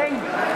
Thank you.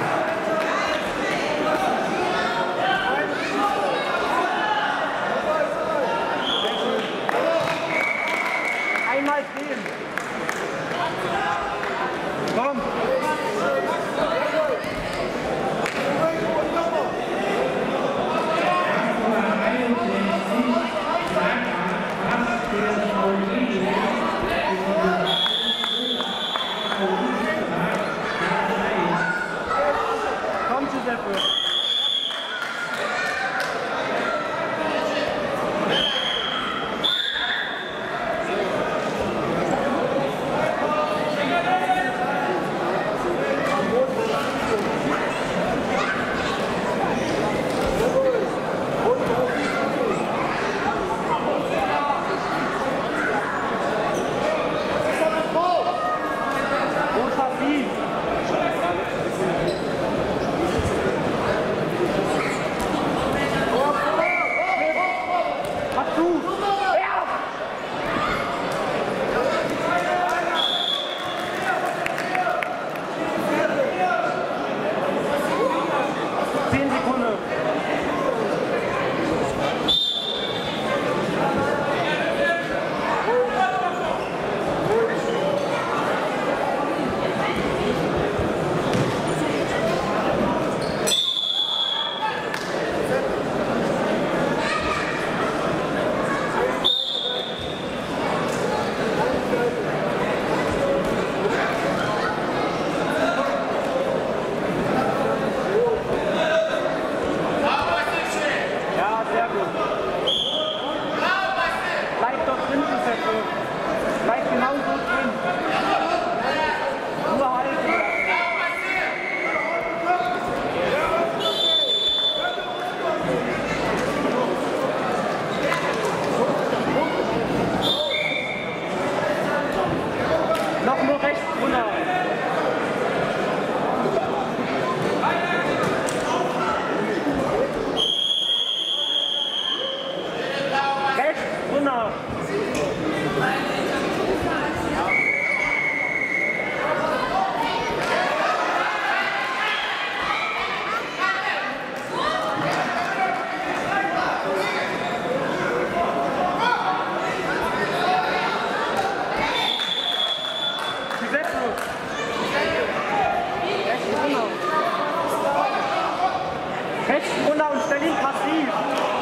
Und stell ihn passiv.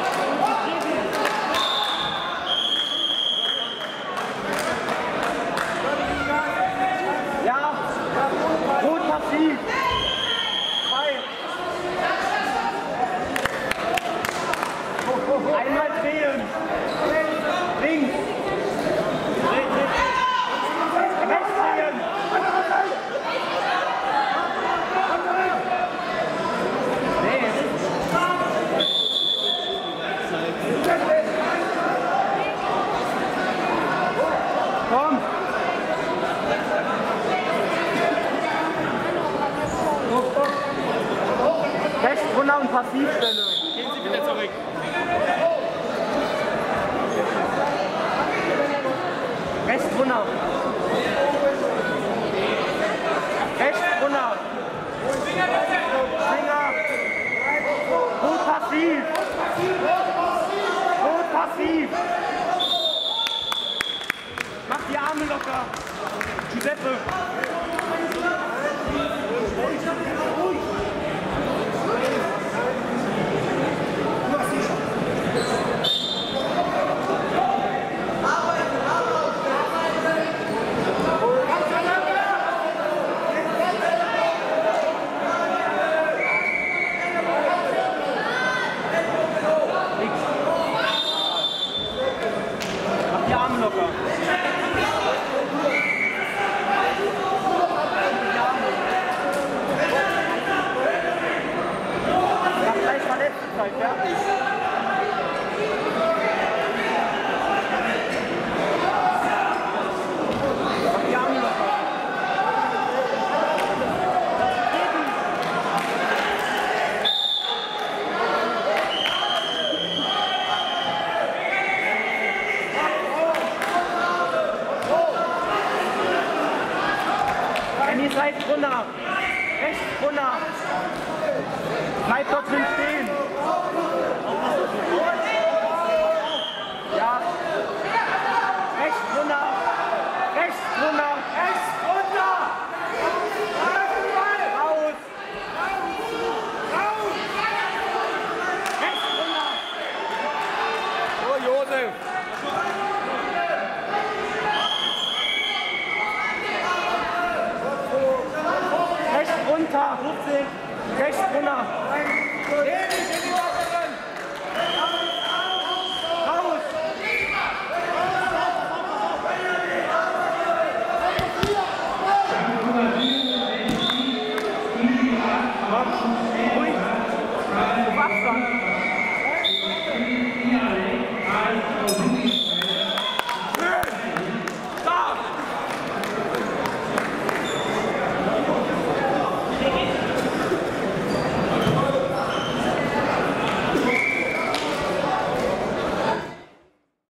Tu t'es peu. Rechts runter. Rechts runter. Bleib trotzdem stehen. Ja. Rechts runter. Rechts runter. Rechts runter. Raus. Raus. Rechts runter. So, Josef.